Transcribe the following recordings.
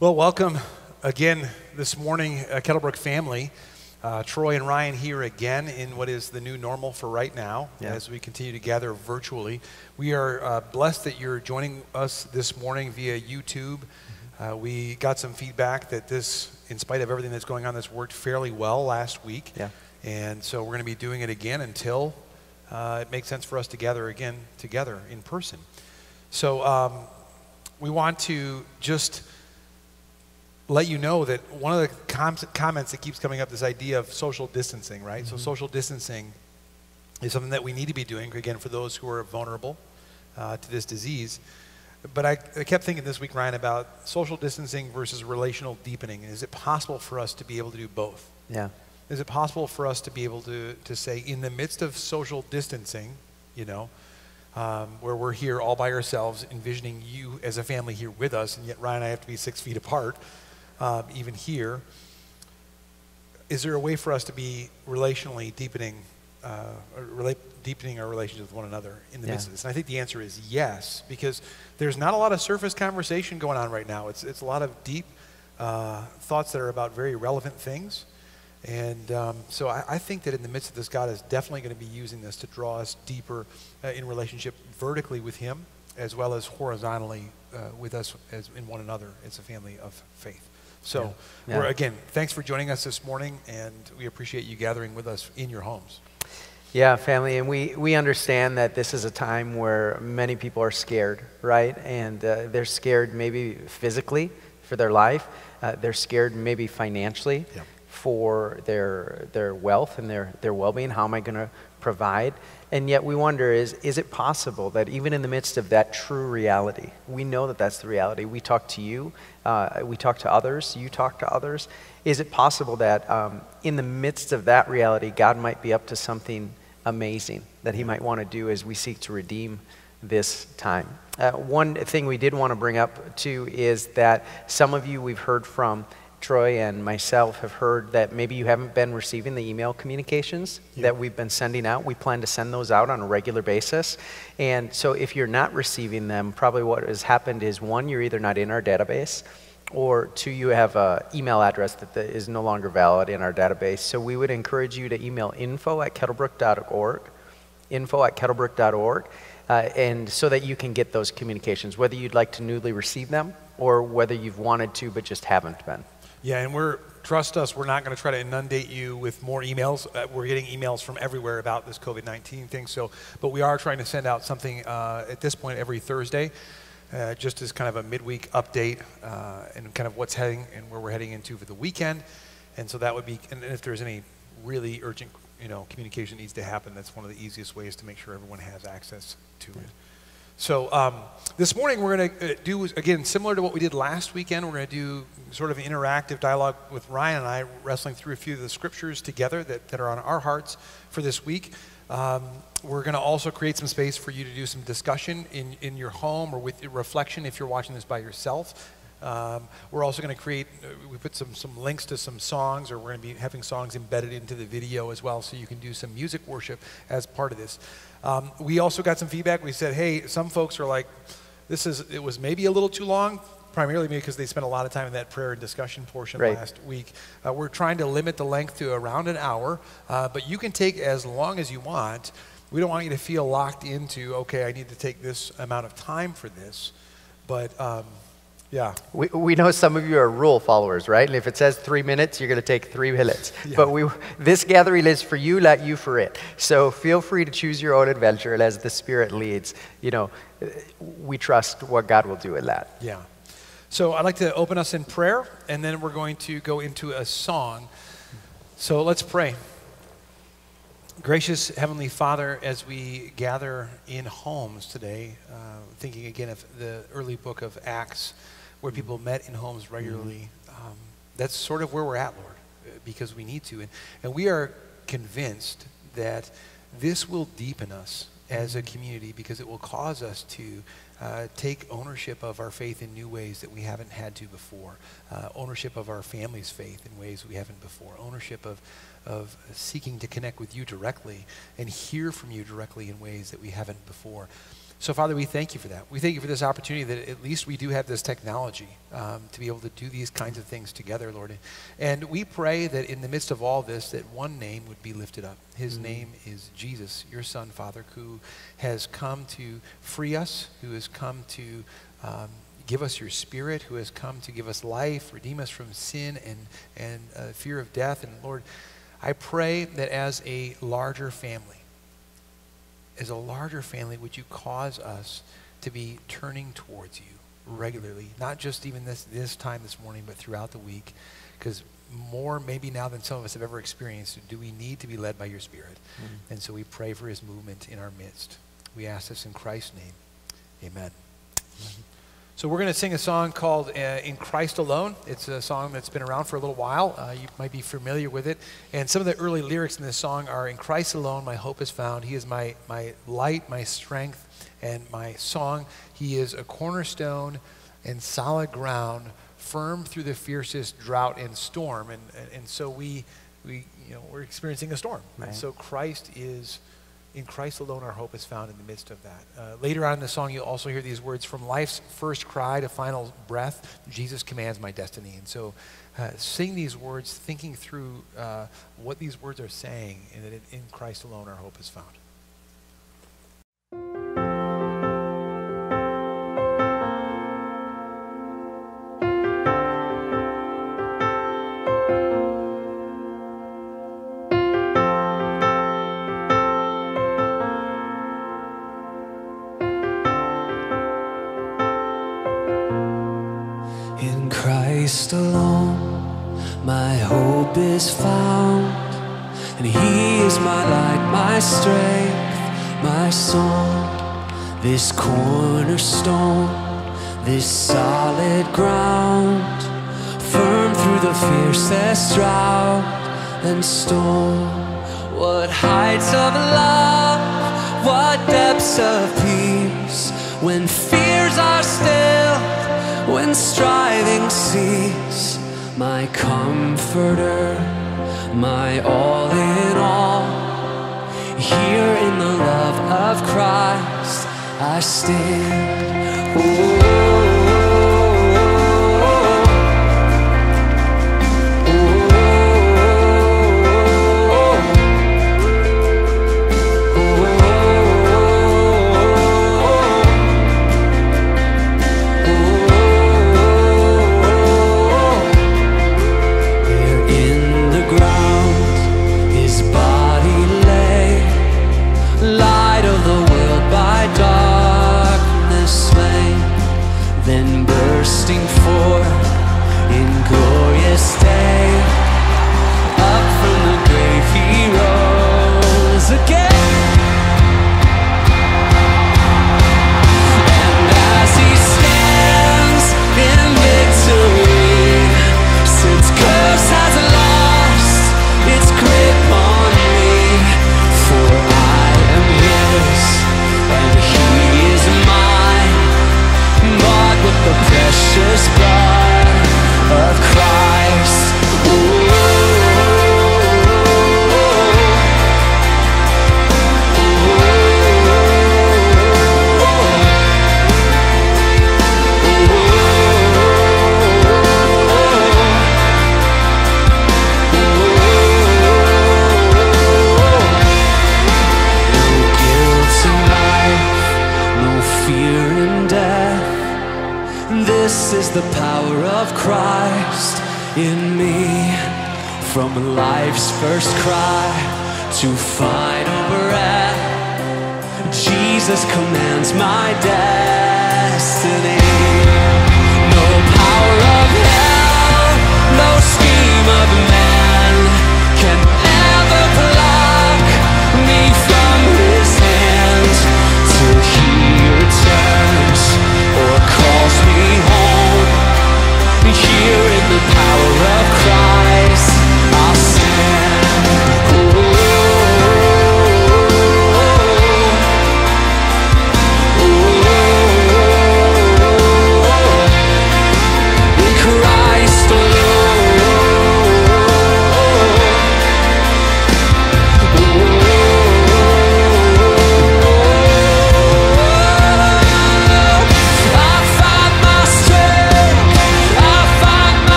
Well, welcome again this morning, uh, Kettlebrook family. Uh, Troy and Ryan here again in what is the new normal for right now Yeah. as we continue to gather virtually. We are uh, blessed that you're joining us this morning via YouTube. Uh, we got some feedback that this, in spite of everything that's going on, this worked fairly well last week. Yeah. And so we're going to be doing it again until uh, it makes sense for us to gather again together in person. So um, we want to just let you know that one of the com- comments that keeps coming up this idea of social distancing, right? So social distancing is something that we need to be doing again for those who are vulnerable uh, to this disease. But I, I kept thinking this week, Ryan, about social distancing versus relational deepening. Is it possible for us to be able to do both? Yeah. Is it possible for us to be able to, to say, in the midst of social distancing, you know, um, where we're here all by ourselves, envisioning you as a family here with us, and yet Ryan and I have to be six feet apart, um, even here, is there a way for us to be relationally deepening, uh, rela- deepening our relationship with one another in the Yeah. midst of this? And I think the answer is yes, because there's not a lot of surface conversation going on right now. It's, it's a lot of deep uh, thoughts that are about very relevant things. And um, so I, I think that in the midst of this, God is definitely going to be using this to draw us deeper uh, in relationship vertically with Him, as well as horizontally uh, with us as in one another as a family of faith. So, Yeah. We're, Yeah. again, thanks for joining us this morning, and we appreciate you gathering with us in your homes. Yeah, family, and we, we understand that this is a time where many people are scared, right? And uh, they're scared maybe physically for their life, uh, they're scared maybe financially Yeah. for their, their wealth and their, their well being. How am I going to provide? And yet we wonder is, is it possible that even in the midst of that true reality, we know that that's the reality. We talk to you, uh, we talk to others, you talk to others. Is it possible that um, in the midst of that reality, God might be up to something amazing that He might want to do as we seek to redeem this time? Uh, one thing we did want to bring up too is that some of you we've heard from. Troy and myself have heard that maybe you haven't been receiving the email communications Yeah. that we've been sending out. We plan to send those out on a regular basis. And so if you're not receiving them, probably what has happened is one, you're either not in our database, or two, you have an email address that is no longer valid in our database. So we would encourage you to email info at kettlebrook.org, info at kettlebrook.org, uh, and so that you can get those communications, whether you'd like to newly receive them or whether you've wanted to but just haven't been. Yeah, and we're trust us, we're not going to try to inundate you with more emails. Uh, we're getting emails from everywhere about this COVID nineteen thing. So, but we are trying to send out something uh, at this point every Thursday, uh, just as kind of a midweek update uh, and kind of what's heading and where we're heading into for the weekend. And so that would be, and if there's any really urgent, you know, communication needs to happen, that's one of the easiest ways to make sure everyone has access to it. So um, this morning we're going to uh, do again similar to what we did last weekend. We're going to do sort of an interactive dialogue with Ryan and I, wrestling through a few of the scriptures together that, that are on our hearts for this week. Um, we're going to also create some space for you to do some discussion in, in your home or with reflection if you're watching this by yourself. Um, we're also going to create, uh, we put some, some links to some songs, or we're going to be having songs embedded into the video as well, so you can do some music worship as part of this. Um, we also got some feedback. We said, hey, some folks are like, this is, it was maybe a little too long, primarily because they spent a lot of time in that prayer and discussion portion Right. last week. Uh, we're trying to limit the length to around an hour, uh, but you can take as long as you want. We don't want you to feel locked into, okay, I need to take this amount of time for this. But um, yeah, We, we know some of you are rule followers, right? And if it says three minutes, you're going to take three minutes. Yeah. But we, this gathering is for you, not you for it. So feel free to choose your own adventure, and as the Spirit leads, you know, we trust what God will do in that. Yeah. So I'd like to open us in prayer, and then we're going to go into a song. So let's pray. Gracious Heavenly Father, as we gather in homes today, uh, thinking again of the early book of Acts, where people met in homes regularly, um, that's sort of where we're at, Lord, uh, because we need to. And, and we are convinced that this will deepen us as a community because it will cause us to uh, take ownership of our faith in new ways that we haven't had to before, uh, ownership of our family's faith in ways we haven't before, ownership of, of seeking to connect with you directly and hear from you directly in ways that we haven't before. So, Father, we thank you for that. We thank you for this opportunity that at least we do have this technology um, to be able to do these kinds of things together, Lord. And we pray that in the midst of all this, that one name would be lifted up. His mm-hmm. name is Jesus, your Son, Father, who has come to free us, who has come to um, give us your Spirit, who has come to give us life, redeem us from sin and, and uh, fear of death. And Lord, I pray that as a larger family, as a larger family, would you cause us to be turning towards you regularly, not just even this, this time this morning, but throughout the week? Because more maybe now than some of us have ever experienced, do we need to be led by your Spirit? Mm-hmm. And so we pray for his movement in our midst. We ask this in Christ's name. Amen. Mm-hmm. So we're going to sing a song called uh, In Christ Alone. It's a song that's been around for a little while. Uh, you might be familiar with it. And some of the early lyrics in this song are In Christ alone my hope is found. He is my, my light, my strength, and my song. He is a cornerstone and solid ground, firm through the fiercest drought and storm. And, and, and so we, we, you know, we're experiencing a storm. Right. And so Christ is in Christ alone, our hope is found in the midst of that. Uh, later on in the song, you'll also hear these words from life's first cry to final breath, Jesus commands my destiny. And so, uh, sing these words, thinking through uh, what these words are saying, and that in Christ alone, our hope is found. My song. This cornerstone, this solid ground, firm through the fiercest drought and storm. What heights of love, what depths of peace, when fears are still when striving cease, my comforter, my all in all. Here in the love of Christ, I stand. first cry to final breath. Jesus commands my death.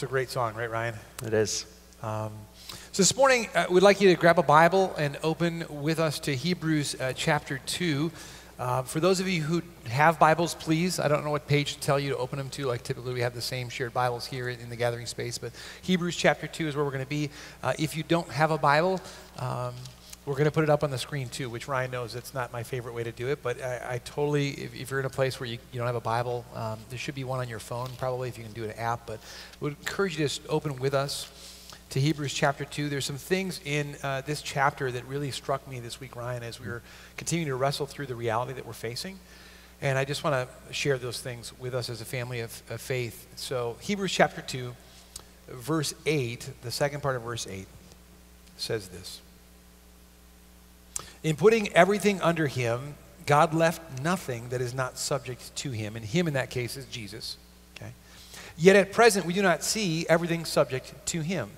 It's a great song, right, Ryan? It is. Um, so this morning, uh, we'd like you to grab a Bible and open with us to Hebrews uh, chapter 2. Uh, for those of you who have Bibles, please, I don't know what page to tell you to open them to. Like typically, we have the same shared Bibles here in, in the gathering space, but Hebrews chapter 2 is where we're going to be. Uh, if you don't have a Bible, um, we're going to put it up on the screen too, which Ryan knows it's not my favorite way to do it, but I, I totally, if, if, you're in a place where you, you don't have a Bible, um, there should be one on your phone probably if you can do an app, but would encourage you to open with us to Hebrews chapter 2. There's some things in uh, this chapter that really struck me this week, Ryan, as we were continuing to wrestle through the reality that we're facing. And I just want to share those things with us as a family of, of faith. So, Hebrews chapter 2, verse 8, the second part of verse 8 says this. In putting everything under him, God left nothing that is not subject to him. And him in that case is Jesus. Okay? Yet at present, we do not see everything subject to him.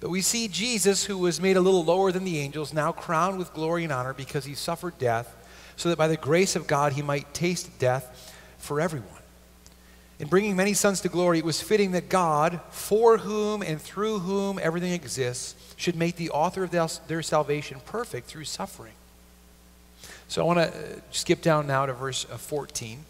But we see Jesus, who was made a little lower than the angels, now crowned with glory and honor because he suffered death, so that by the grace of God he might taste death for everyone. In bringing many sons to glory, it was fitting that God, for whom and through whom everything exists, should make the author of their salvation perfect through suffering. So I want to uh, skip down now to verse uh, 14.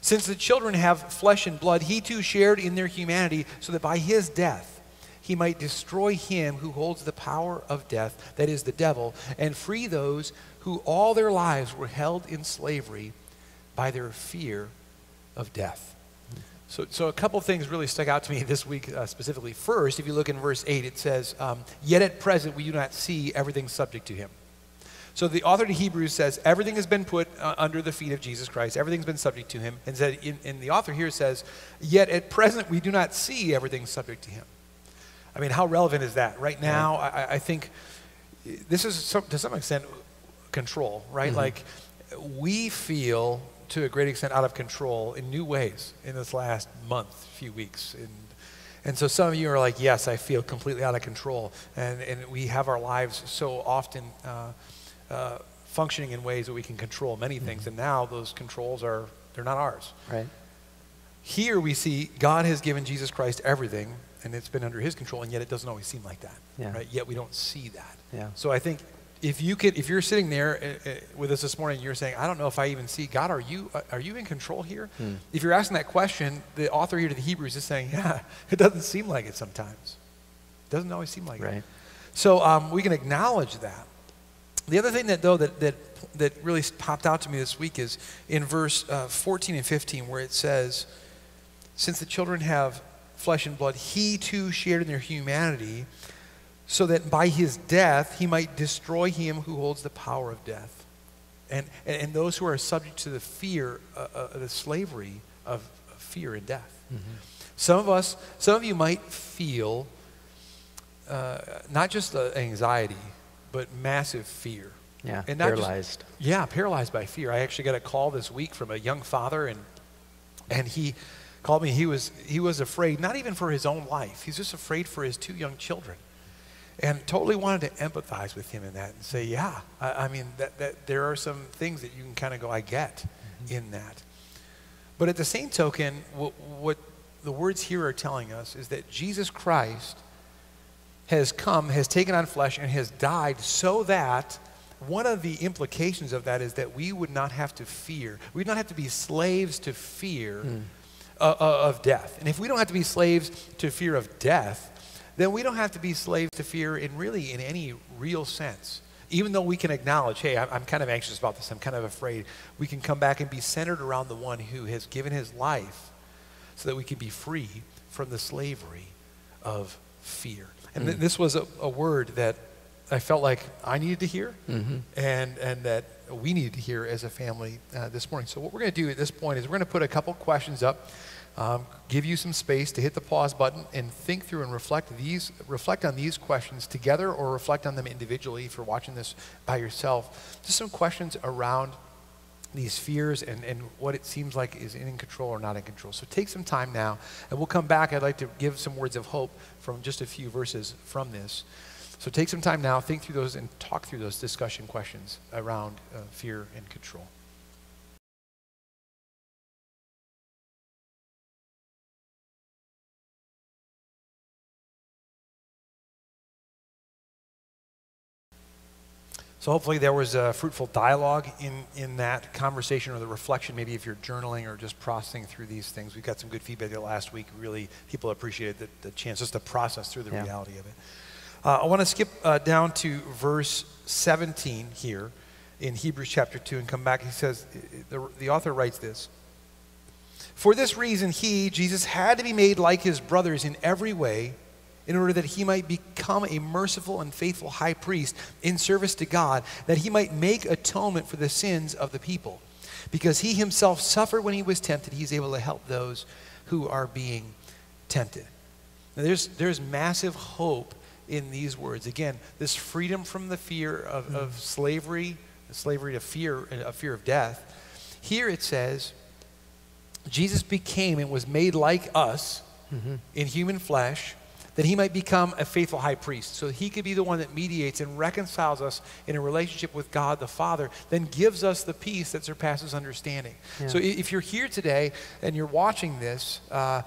Since the children have flesh and blood, he too shared in their humanity, so that by his death he might destroy him who holds the power of death, that is, the devil, and free those who all their lives were held in slavery by their fear of death. So, so a couple things really stuck out to me this week uh, specifically. First, if you look in verse 8, it says, um, Yet at present we do not see everything subject to him. So the author to Hebrews says everything has been put uh, under the feet of Jesus Christ. Everything's been subject to him. And, said, in, and the author here says, Yet at present we do not see everything subject to him. I mean, how relevant is that? Right now, I, I think this is some, to some extent control, right? Mm-hmm. Like we feel to a great extent out of control in new ways in this last month, few weeks. And, and so some of you are like, yes, I feel completely out of control. And, and we have our lives so often uh, uh, functioning in ways that we can control many things. Mm-hmm. And now those controls are, they're not ours. Right. Here we see God has given Jesus Christ everything, and it's been under his control, and yet it doesn't always seem like that. Yeah. Right? Yet we don't see that. Yeah. So I think if you could, if you're sitting there uh, uh, with us this morning, you're saying, I don't know if I even see God. Are you uh, are you in control here? Hmm. If you're asking that question, the author here to the Hebrews is saying, Yeah, it doesn't seem like it sometimes. It doesn't always seem like right. it. So um, we can acknowledge that. The other thing that though that that that really popped out to me this week is in verse uh, 14 and 15, where it says, "Since the children have flesh and blood, he too shared in their humanity." So that by his death he might destroy him who holds the power of death. And, and, and those who are subject to the fear, uh, uh, the slavery of fear and death. Mm-hmm. Some of us, some of you might feel uh, not just anxiety, but massive fear. Yeah, and paralyzed. Just, yeah, paralyzed by fear. I actually got a call this week from a young father, and and he called me. He was he was afraid, not even for his own life. He's just afraid for his two young children and totally wanted to empathize with him in that and say, yeah, I, I mean, that, that there are some things that you can kind of go, I get mm-hmm. in that. But at the same token, what, what the words here are telling us is that Jesus Christ has come, has taken on flesh, and has died so that one of the implications of that is that we would not have to fear, we would not have to be slaves to fear mm. uh, of death. And if we don't have to be slaves to fear of death, then we don't have to be slaves to fear in really in any real sense. Even though we can acknowledge, hey, I'm, kind of anxious about this, I'm kind of afraid, we can come back and be centered around the one who has given his life so that we can be free from the slavery of fear. And th- mm. this was a, a, word that I felt like I needed to hear mm-hmm. and, and that we needed to hear as a family uh, this morning. So, what we're going to do at this point is we're going to put a couple questions up um, give you some space to hit the pause button and think through and reflect these reflect on these questions together or reflect on them individually if you're watching this by yourself. Just some questions around these fears and, and what it seems like is in control or not in control. So take some time now and we'll come back. I'd like to give some words of hope from just a few verses from this. So take some time now think through those and talk through those discussion questions around uh, fear and control So hopefully there was a fruitful dialogue in, in that conversation or the reflection, maybe if you're journaling or just processing through these things. We got some good feedback there last week. Really, people appreciated the, the chance just to process through the Yeah. reality of it. Uh, I want to skip uh, down to verse 17 here in Hebrews chapter 2 and come back. He says, the, the author writes this. For this reason, he, Jesus, had to be made like his brothers in every way in order that he might become a merciful and faithful high priest in service to God, that he might make atonement for the sins of the people. Because he himself suffered when he was tempted, he's able to help those who are being tempted. Now, there's, there's massive hope in these words. Again, this freedom from the fear of, hmm. of slavery, slavery to fear, a fear of death. Here it says, Jesus became and was made like us mm-hmm. in human flesh, that he might become a faithful high priest. So he could be the one that mediates and reconciles us in a relationship with God the Father, then gives us the peace that surpasses understanding. Yeah. So if you're here today and you're watching this, uh,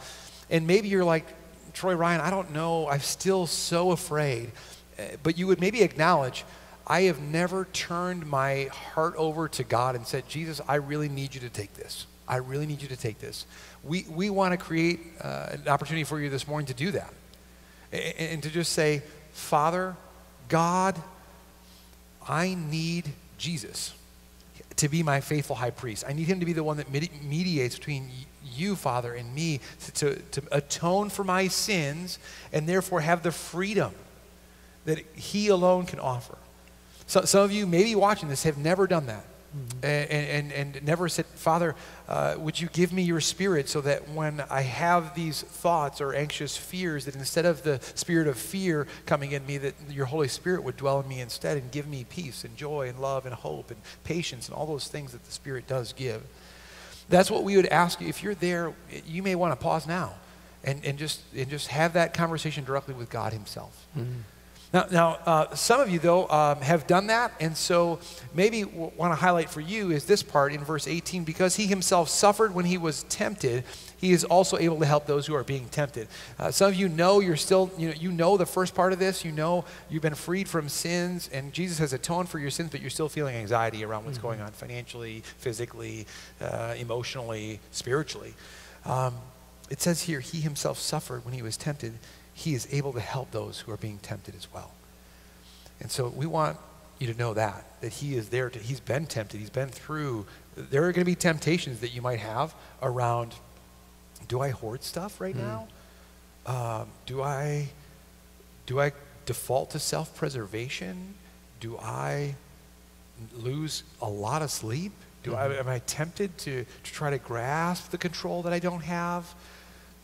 and maybe you're like, Troy Ryan, I don't know, I'm still so afraid, Uh, but you would maybe acknowledge, I have never turned my heart over to God and said, Jesus, I really need you to take this. I really need you to take this. We, we want to create uh, an opportunity for you this morning to do that. And to just say, Father, God, I need Jesus to be my faithful high priest. I need him to be the one that mediates between you, Father, and me to, to, to atone for my sins and therefore have the freedom that he alone can offer. So, some of you, maybe watching this, have never done that. And, and, and never said, Father, uh, would you give me your spirit so that when I have these thoughts or anxious fears, that instead of the spirit of fear coming in me, that your Holy Spirit would dwell in me instead and give me peace and joy and love and hope and patience and all those things that the Spirit does give. That's what we would ask you. If you're there, you may want to pause now and, and, just, and just have that conversation directly with God Himself. Now, now uh, some of you, though, um, have done that, and so maybe want to highlight for you is this part in verse 18 because he himself suffered when he was tempted, he is also able to help those who are being tempted. Uh, some of you know you're still, you know, you know the first part of this, you know you've been freed from sins, and Jesus has atoned for your sins, but you're still feeling anxiety around what's going on financially, physically, uh, emotionally, spiritually. Um, it says here, he himself suffered when he was tempted. He is able to help those who are being tempted as well. And so we want you to know that, that he is there to, he's been tempted, he's been through. There are going to be temptations that you might have around, do I hoard stuff right now? Um, do I, do I default to self-preservation? Do I lose a lot of sleep? Do I, am I tempted to, to try to grasp the control that I don't have?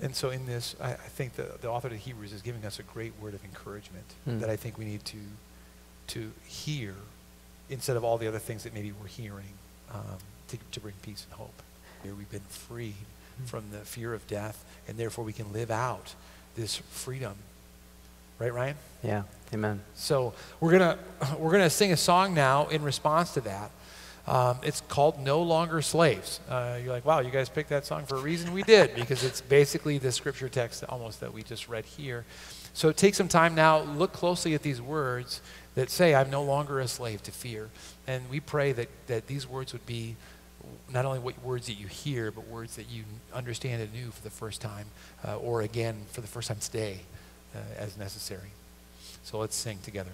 And so in this, I, I think the, the author of Hebrews is giving us a great word of encouragement Hmm. that I think we need to, to hear instead of all the other things that maybe we're hearing um, to, to bring peace and hope. Here we've been freed from the fear of death, and therefore we can live out this freedom. Right, Ryan? Yeah, amen. So we're gonna we're gonna sing a song now in response to that. Um, it's called "No Longer Slaves." Uh, you're like, wow, you guys picked that song for a reason. We did because it's basically the scripture text almost that we just read here. So take some time now, look closely at these words that say, "I'm no longer a slave to fear," and we pray that that these words would be not only what words that you hear, but words that you understand anew for the first time, uh, or again for the first time today, uh, as necessary. So let's sing together.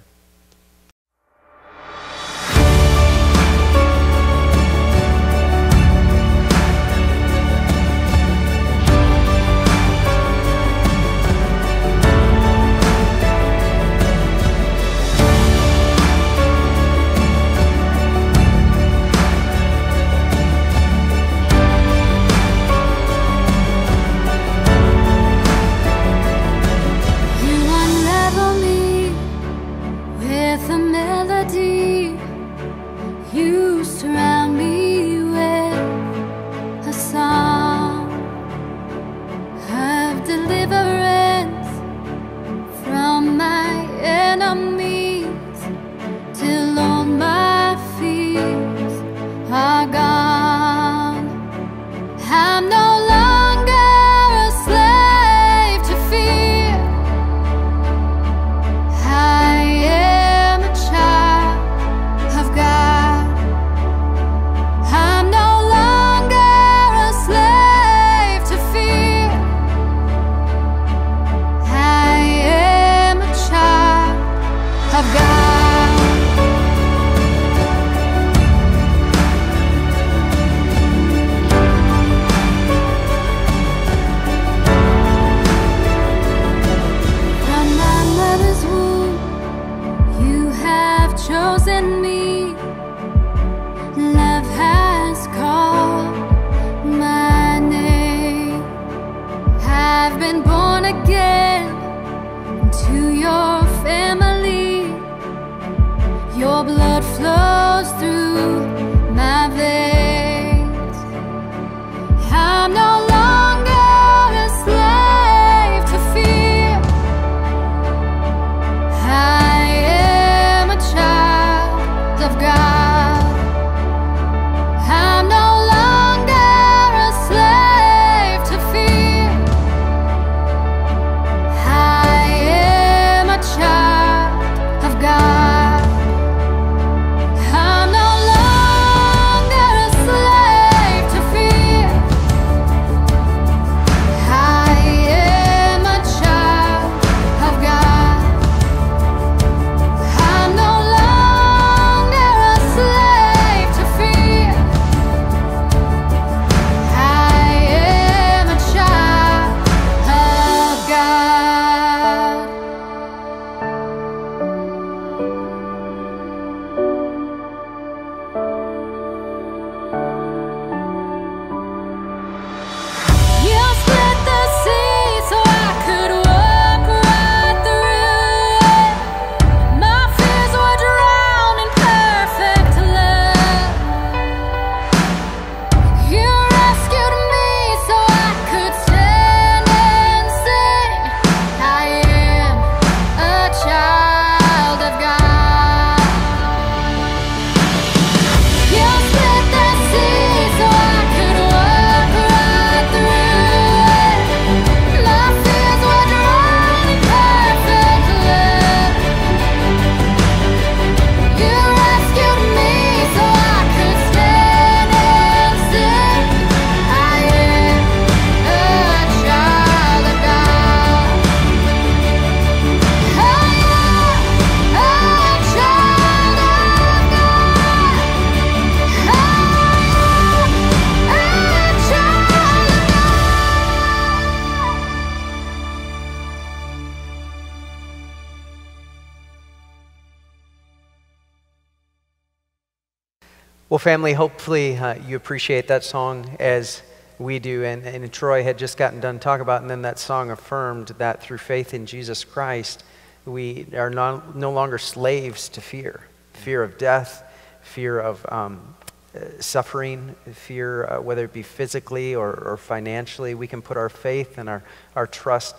Family, hopefully uh, you appreciate that song as we do. And, and Troy had just gotten done talking about, and then that song affirmed that through faith in Jesus Christ, we are not, no longer slaves to fear fear of death, fear of um, uh, suffering, fear, uh, whether it be physically or, or financially. We can put our faith and our, our trust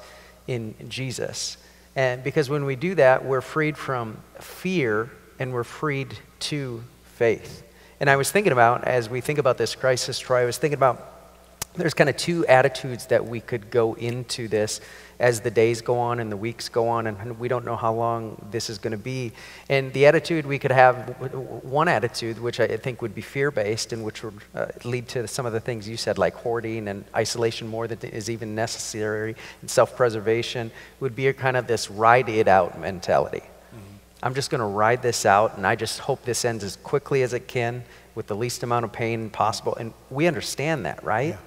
in Jesus. And because when we do that, we're freed from fear and we're freed to faith. And I was thinking about, as we think about this crisis, Troy, I was thinking about there's kind of two attitudes that we could go into this as the days go on and the weeks go on, and we don't know how long this is going to be. And the attitude we could have, one attitude, which I think would be fear based and which would uh, lead to some of the things you said, like hoarding and isolation more than is even necessary, and self preservation, would be a kind of this ride it out mentality. I'm just going to ride this out, and I just hope this ends as quickly as it can with the least amount of pain possible. And we understand that, right? Yeah.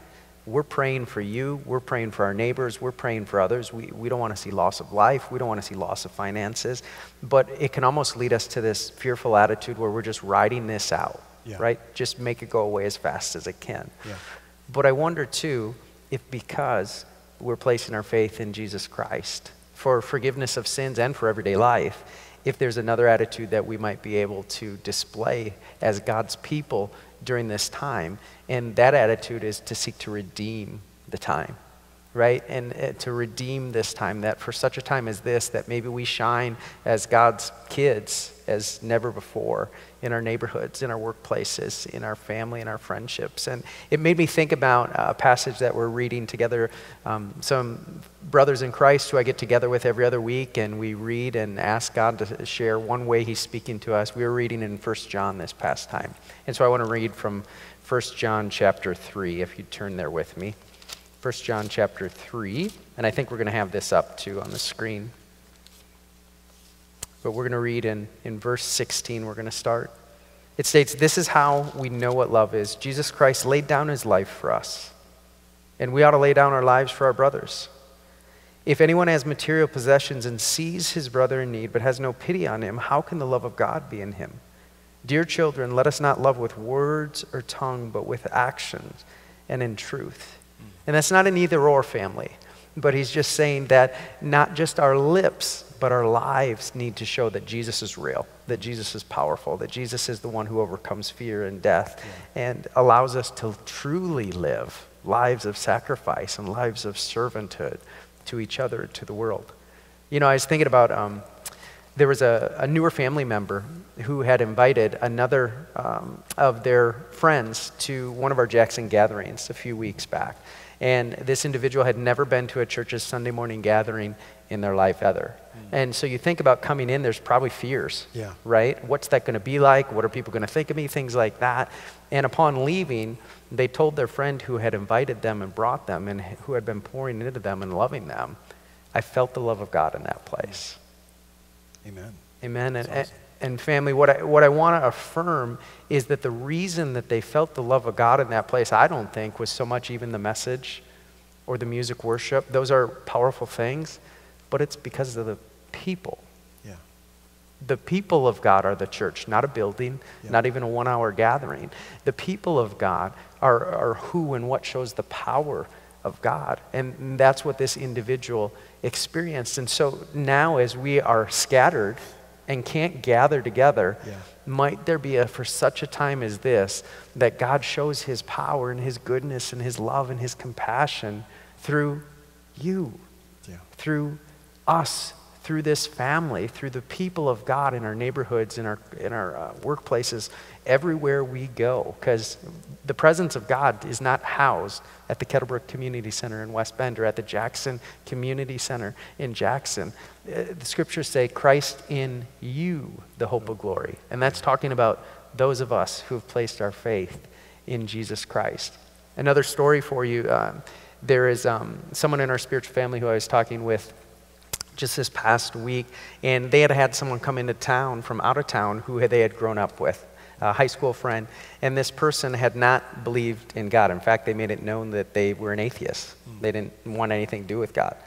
We're praying for you. We're praying for our neighbors. We're praying for others. We, we don't want to see loss of life. We don't want to see loss of finances. But it can almost lead us to this fearful attitude where we're just riding this out, Yeah. right? Just make it go away as fast as it can. Yeah. But I wonder too if because we're placing our faith in Jesus Christ for forgiveness of sins and for everyday life, if there's another attitude that we might be able to display as God's people during this time. And that attitude is to seek to redeem the time, right? And uh, to redeem this time, that for such a time as this, that maybe we shine as God's kids as never before in our neighborhoods, in our workplaces, in our family, in our friendships. And it made me think about a passage that we're reading together. Um, some brothers in Christ who I get together with every other week, and we read and ask God to share one way He's speaking to us. We were reading in 1 John this past time. And so I want to read from 1 John chapter 3, if you turn there with me. 1 John chapter 3, and I think we're going to have this up too on the screen. But we're going to read in, in verse 16, we're going to start. It states, This is how we know what love is. Jesus Christ laid down his life for us, and we ought to lay down our lives for our brothers. If anyone has material possessions and sees his brother in need but has no pity on him, how can the love of God be in him? Dear children, let us not love with words or tongue, but with actions and in truth. And that's not an either or family. but he's just saying that not just our lips, but our lives need to show that Jesus is real, that Jesus is powerful, that Jesus is the one who overcomes fear and death and allows us to truly live lives of sacrifice and lives of servanthood to each other, to the world. You know, I was thinking about um, there was a, a, newer family member who had invited another um, of their friends to one of our Jackson gatherings a few weeks back. And this individual had never been to a church's Sunday morning gathering in their life ever. Mm. And so you think about coming in, there's probably fears, Yeah. right? What's that going to be like? What are people going to think of me? Things like that. And upon leaving, they told their friend who had invited them and brought them and who had been pouring into them and loving them, I felt the love of God in that place. Amen. Amen. And, awesome. and family, what I, what I want to affirm is that the reason that they felt the love of God in that place, I don't think, was so much even the message or the music worship. Those are powerful things, but it's because of the people. Yeah. The people of God are the church, not a building, Yeah. not even a one hour gathering. The people of God are, are who and what shows the power of God. And that's what this individual experienced. And so now, as we are scattered and can't gather together, Yeah. might there be a, for such a time as this, that God shows his power and his goodness and his love and his compassion through you Yeah. through us, through this family, through the people of God in our neighborhoods, in our, in our uh, workplaces, everywhere we go. Because the presence of God is not housed at the Kettlebrook Community Center in West Bend or at the Jackson Community Center in Jackson. Uh, the scriptures say, Christ in you, the hope of glory. And that's talking about those of us who have placed our faith in Jesus Christ. Another story for you. Um, there is um, someone in our spiritual family who I was talking with just this past week, and they had had someone come into town from out of town who they had grown up with, a high school friend, and this person had not believed in God. In fact, they made it known that they were an atheist. Hmm. They didn't want anything to do with God.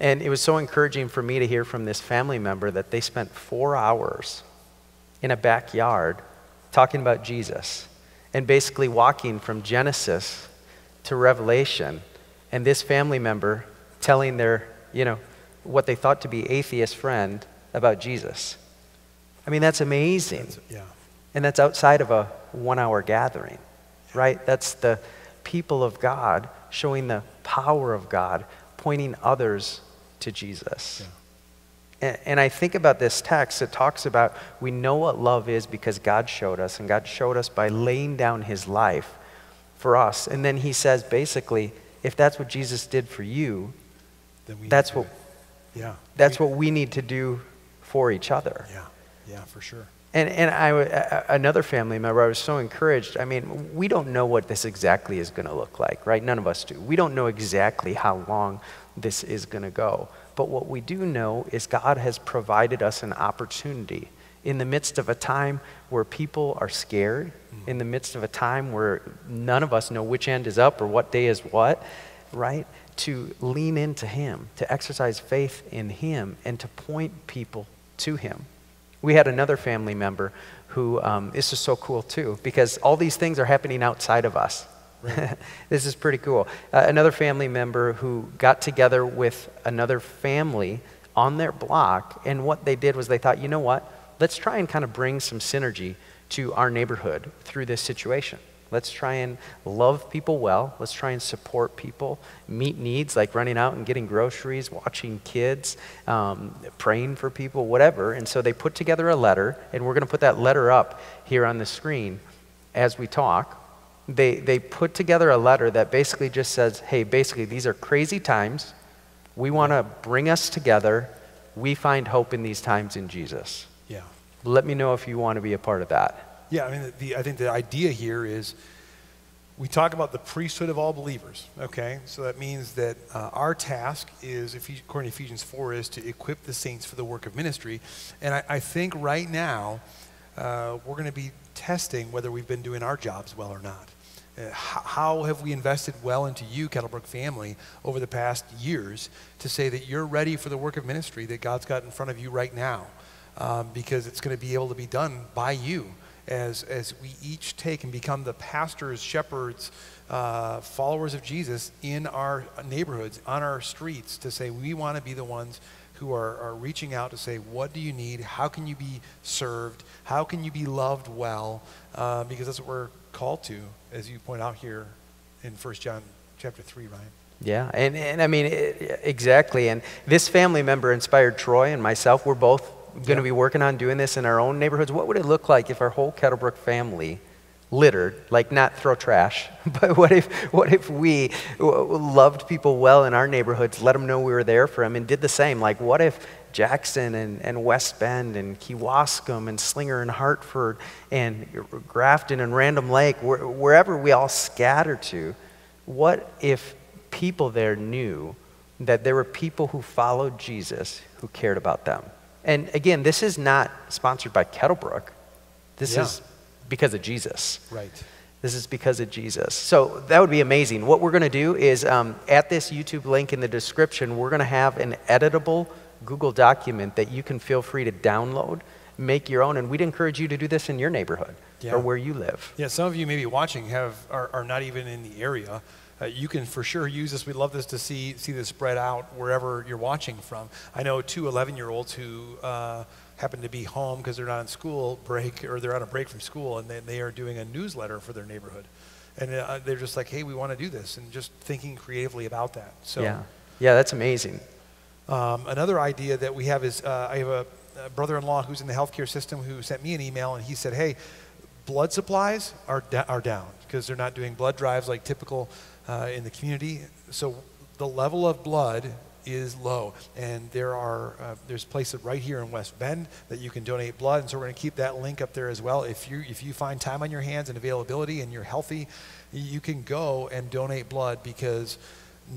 And it was so encouraging for me to hear from this family member that they spent four hours in a backyard talking about Jesus and basically walking from Genesis to Revelation. And this family member telling their, you know, what they thought to be atheist friend about Jesus. I mean, that's amazing. That's- yeah. And that's outside of a one hour gathering, right? That's the people of God showing the power of God, pointing others to Jesus. Yeah. And, and I think about this text, it talks about we know what love is because God showed us, and God showed us by laying down his life for us. And then he says basically, if that's what Jesus did for you, Then we That's what- Yeah. that's We- what we need to do for each other. Yeah. Yeah, for sure. And, and I, w- a- a- another family member, I was so encouraged. I mean, we don't know what this exactly is going to look like, right? None of us do. We don't know exactly how long this is going to go. But what we do know is God has provided us an opportunity in the midst of a time where people are scared, mm-hmm. in the midst of a time where none of us know which end is up or what day is what, right? To lean into Him, to exercise faith in Him, and to point people to Him. We had another family member who, um, this is so cool too, because all these things are happening outside of us. this is pretty cool. Uh, another family member who got together with another family on their block, and what they did was they thought, you know what? Let's try and kind of bring some synergy to our neighborhood through this situation. Let's try and love people well. Let's try and support people, meet needs like running out and getting groceries, watching kids, um, praying for people, whatever. And so they put together a letter, and we're going to put that letter up here on the screen as we talk. They, they put together a letter that basically just says, hey, basically, these are crazy times. We want to bring us together. We find hope in these times in Jesus. Yeah. Let me know if you want to be a part of that. Yeah, I mean, the, the, I think the idea here is we talk about the priesthood of all believers, okay? So that means that uh, our task is, according to Ephesians 4, is to equip the saints for the work of ministry. And I, I think right now uh, we're going to be testing whether we've been doing our jobs well or not. Uh, how, have we invested well into you, Kettlebrook family, over the past years to say that you're ready for the work of ministry that God's got in front of you right now? Um, because it's going to be able to be done by you. As, as we each take and become the pastors, shepherds, uh, followers of Jesus in our neighborhoods, on our streets, to say we want to be the ones who are, are reaching out to say, what do you need? How can you be served? How can you be loved well? Uh, because that's what we're called to, as you point out here in 1 John chapter 3, Ryan. Yeah, and, and I mean, it, exactly. And this family member inspired Troy and myself. We're both going to be working on doing this in our own neighborhoods. What would it look like if our whole Kettlebrook family littered, like not throw trash, but what if, what if we loved people well in our neighborhoods, let them know we were there for them, and did the same? Like, what if Jackson and, and West Bend and Kewaskum and Slinger and Hartford and Grafton and Random Lake, where, wherever we all scatter to, what if people there knew that there were people who followed Jesus who cared about them? And again, this is not sponsored by Kettlebrook. This Yeah. is because of Jesus. Right. This is because of Jesus. So that would be amazing. What we're going to do is um, at this YouTube link in the description, we're going to have an editable Google document that you can feel free to download, make your own, and we'd encourage you to do this in your neighborhood Yeah. or where you live. Yeah, some of you maybe watching have are, are not even in the area. Uh, you can for sure use this. We'd love this to see see this spread out wherever you're watching from. I know two 11 year olds who uh, happen to be home because they're not on school break or they're on a break from school and they, they are doing a newsletter for their neighborhood. And uh, they're just like, hey, we want to do this and just thinking creatively about that. So yeah. Yeah, that's amazing. um, another idea that we have is uh, I have a, a brother-in-law who's in the healthcare system who sent me an email and he said, "Hey, blood supplies are are down because they're not doing blood drives like typical uh, in the community. So the level of blood is low, and there are uh, there's places right here in West Bend that you can donate blood, and so we're going to keep that link up there as well. If you if you find time on your hands and availability and you're healthy, you can go and donate blood because."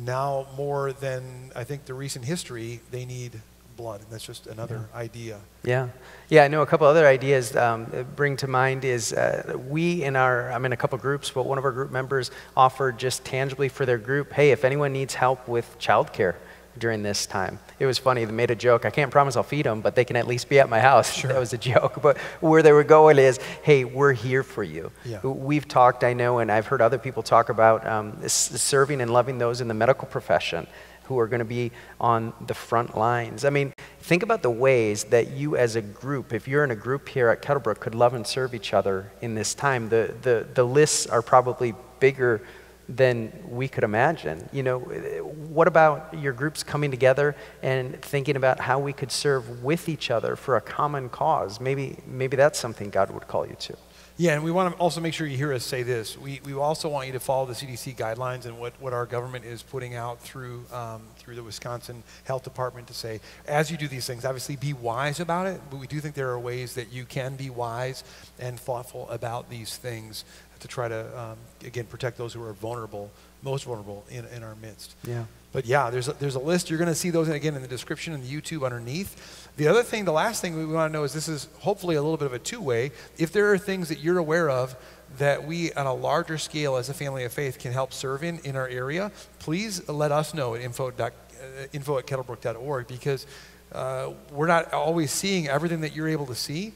now more than I think the recent history, they need blood, and that's just another idea. Yeah. Yeah, I know a couple other ideas um, bring to mind is uh, we in our, I'm in a couple groups, but one of our group members offered just tangibly for their group, hey, if anyone needs help with childcare during this time. It was funny, they made a joke. I can't promise I'll feed them, but they can at least be at my house. That was a joke. But where they were going is, hey, we're here for you. Yeah. We've talked, I know, and I've heard other people talk about um, serving and loving those in the medical profession who are going to be on the front lines. I mean, think about the ways that you as a group, if you're in a group here at Kettlebrook, could love and serve each other in this time. The, the, the lists are probably bigger than we could imagine. You know, what about your groups coming together and thinking about how we could serve with each other for a common cause? Maybe, maybe that's something God would call you to. Yeah, and we want to also make sure you hear us say this. We, we also want you to follow the CDC guidelines and what, what our government is putting out through, um, through the Wisconsin Health Department to say, as you do these things, obviously be wise about it, but we do think there are ways that you can be wise and thoughtful about these things to try to, um, again, protect those who are vulnerable, most vulnerable in, in our midst. Yeah. But yeah, there's a, there's a list. You're going to see those again in the description in the YouTube underneath. The other thing, the last thing we want to know is this is hopefully a little bit of a two way. If there are things that you're aware of that we, on a larger scale as a family of faith, can help serve in in our area, please let us know at info, doc, uh, info at kettlebrook.org because uh, we're not always seeing everything that you're able to see.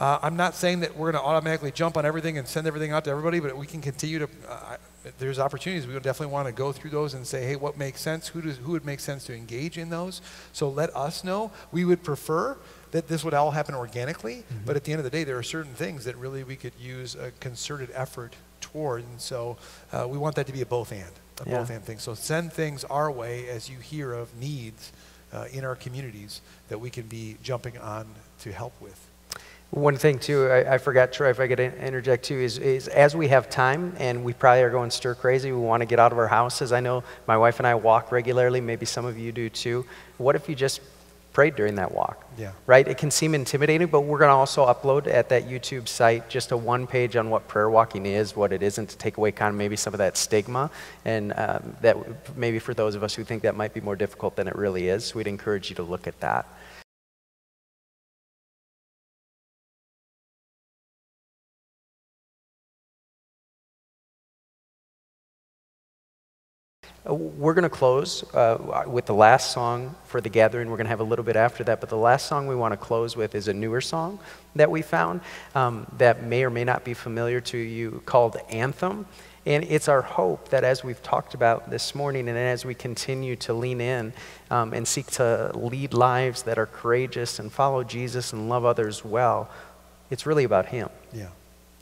Uh, I'm not saying that we're going to automatically jump on everything and send everything out to everybody, but we can continue to. Uh, there's opportunities. We definitely want to go through those and say, hey, what makes sense? Who does who would make sense to engage in those? So let us know. We would prefer that this would all happen organically, but at the end of the day, there are certain things that really we could use a concerted effort toward, and so uh, we want that to be a both and, a Yeah. both and thing. So send things our way as you hear of needs uh, in our communities that we can be jumping on to help with. One thing too, I, I forgot, Troy, if I could in- interject too, is, is as we have time and we probably are going stir crazy, we want to get out of our houses. I know my wife and I walk regularly, maybe some of you do too. What if you just prayed during that walk? Yeah. Right? It can seem intimidating, but we're going to also upload at that YouTube site just a one page on what prayer walking is, what it isn't, to take away kind of maybe some of that stigma. And um, that maybe for those of us who think that might be more difficult than it really is, we'd encourage you to look at that. We're going to close uh, with the last song for the gathering. We're going to have a little bit after that, but the last song we want to close with is a newer song that we found um, that may or may not be familiar to you called Anthem. And it's our hope that as we've talked about this morning and as we continue to lean in um, and seek to lead lives that are courageous and follow Jesus and love others well, it's really about Him Yeah.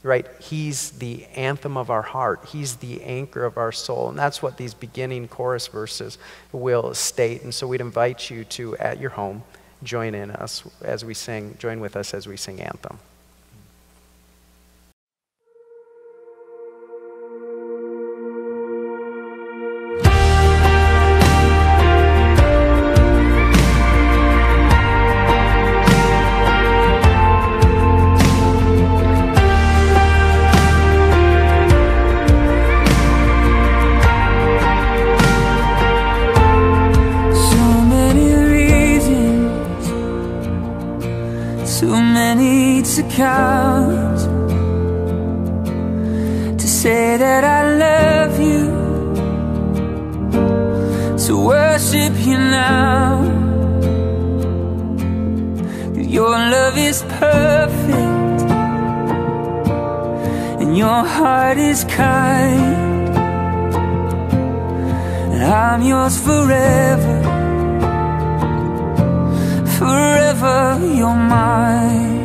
Right? He's the anthem of our heart. He's the anchor of our soul. And that's what these beginning chorus verses will state. And so we'd invite you to, at your home, join in us as we sing, join with us as we sing anthem. Too many to count. To say that I love you, to worship you now Your love is perfect, and your heart is kind. And I'm yours forever. Forever you're mine.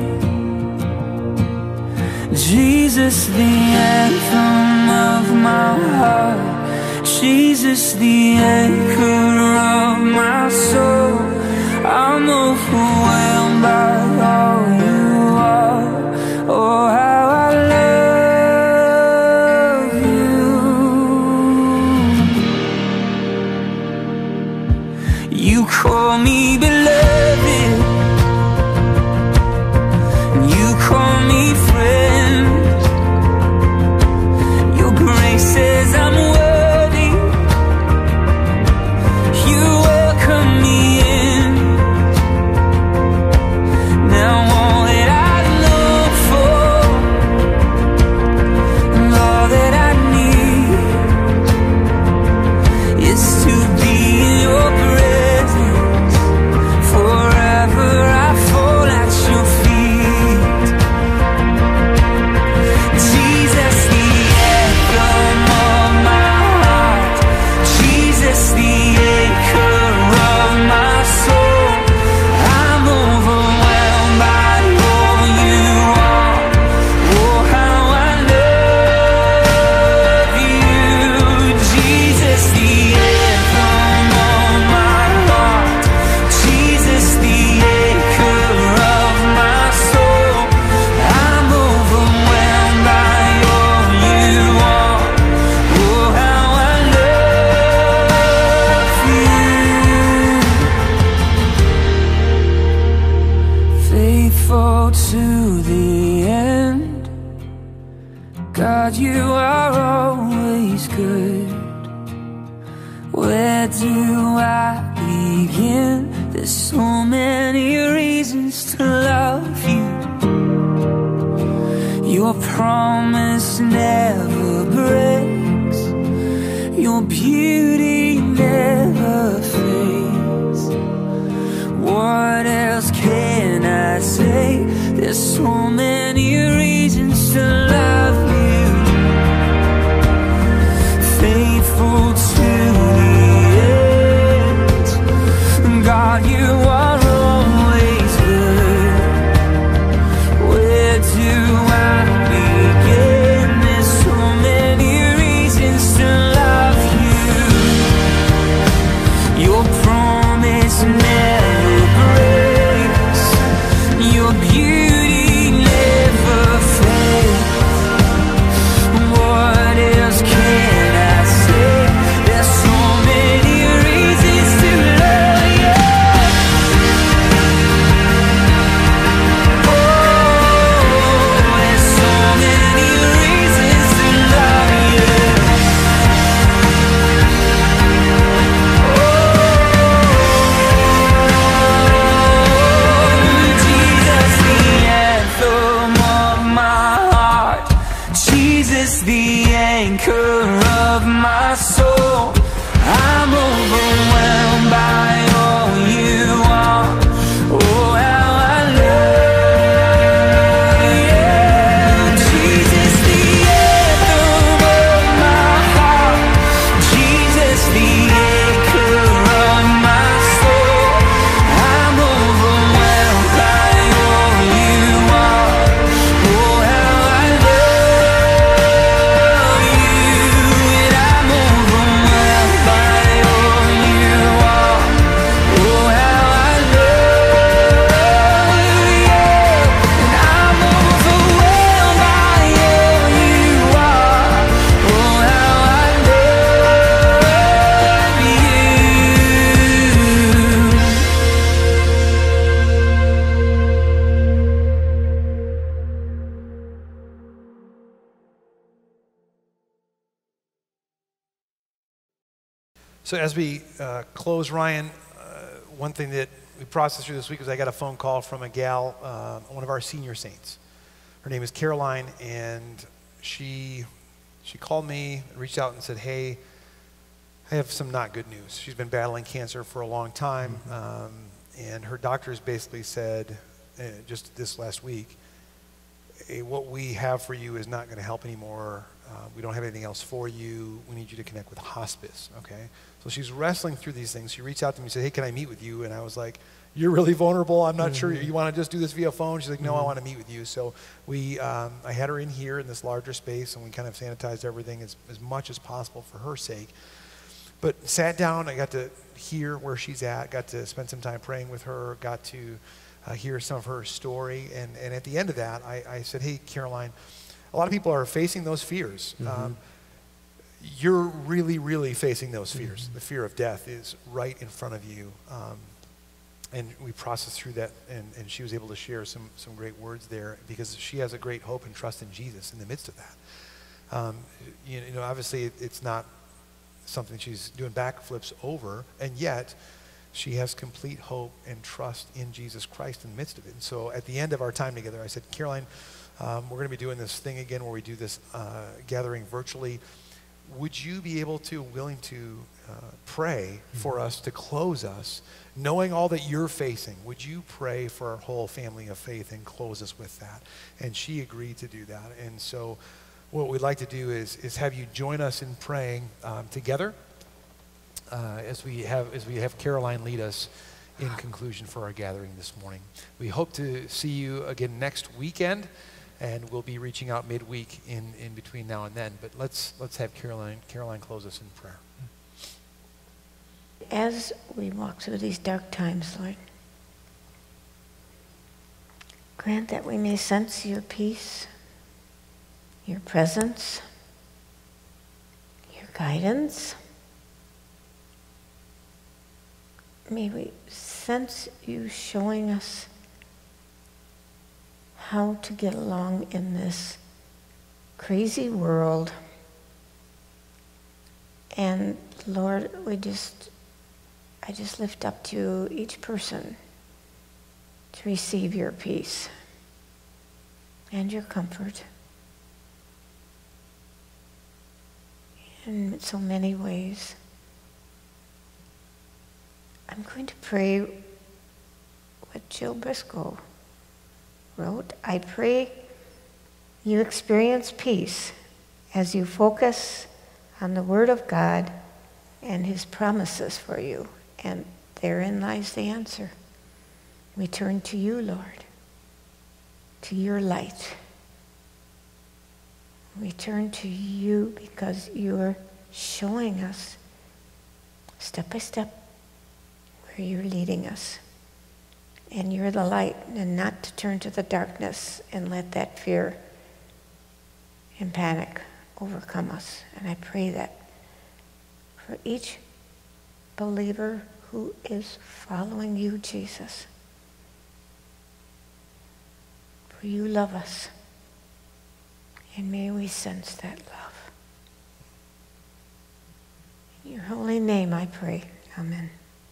Jesus, the anthem of my heart. Jesus, the anchor of my soul. I'm overwhelmed by all you are. Oh, So as we uh, close, Ryan, uh, one thing that we processed through this week was I got a phone call from a gal, uh, one of our senior saints. Her name is Caroline, and she she called me, reached out, and said, "Hey, I have some not good news. She's been battling cancer for a long time, um, and her doctors basically said, uh, just this last week, "Hey, what we have for you is not going to help anymore. Uh, we don't have anything else for you. We need you to connect with hospice, okay? So she's wrestling through these things. She reached out to me and said, hey, can I meet with you? And I was like, you're really vulnerable. I'm not sure. You want to just do this via phone? She's like, no, I want to meet with you. So we, um, I had her in here in this larger space, and we kind of sanitized everything as, as much as possible for her sake. But sat down, I got to hear where she's at, got to spend some time praying with her, got to uh, hear some of her story. And, and at the end of that, I, I said, hey, Caroline, a lot of people are facing those fears. Um, you're really, really facing those fears. The fear of death is right in front of you. Um, and we processed through that, and, and she was able to share some, some great words there because she has a great hope and trust in Jesus in the midst of that. Um, you, you know, obviously, it, it's not something she's doing backflips over, and yet she has complete hope and trust in Jesus Christ in the midst of it. And so at the end of our time together, I said, Caroline, um, we're going to be doing this thing again where we do this uh, gathering virtually. Would you be able to, willing to uh, pray for us to close us, knowing all that you're facing? Would you pray for our whole family of faith and close us with that? And she agreed to do that. And so what we'd like to do is, is have you join us in praying um, together uh, as, we have, as we have Caroline lead us in conclusion for our gathering this morning. We hope to see you again next weekend, and we'll be reaching out midweek in, in between now and then. But let's, let's have Caroline, Caroline close us in prayer. As we walk through these dark times, Lord, grant that we may sense your peace, your presence, your guidance. May we sense you showing us how to get along in this crazy world. And Lord, we just, I just lift up to each person to receive your peace and your comfort in so many ways. I'm going to pray what Jill Briscoe wrote. I pray you experience peace as you focus on the Word of God and His promises for you. And therein lies the answer. We turn to you, Lord, to your light. We turn to you because you're showing us step by step where you're leading us. And you're the light, and not to turn to the darkness and let that fear and panic overcome us. And I pray that for each believer who is following you, Jesus, for you love us. And may we sense that love. In your holy name I pray. Amen.